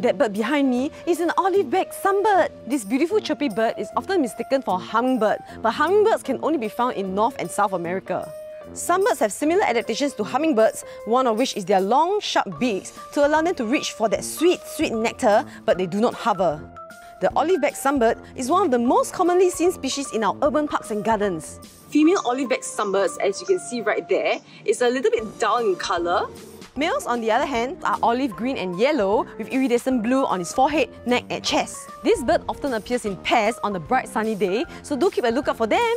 That bird behind me is an olive-backed sunbird. This beautiful chirpy bird is often mistaken for a hummingbird, but hummingbirds can only be found in North and South America. Sunbirds have similar adaptations to hummingbirds, one of which is their long, sharp beaks to allow them to reach for that sweet, sweet nectar, but they do not hover. The olive-backed sunbird is one of the most commonly seen species in our urban parks and gardens. Female olive-backed sunbirds, as you can see right there, is a little bit dull in colour, Males, on the other hand, are olive green and yellow with iridescent blue on its forehead, neck and chest. This bird often appears in pairs on a bright sunny day, so do keep a lookout for them.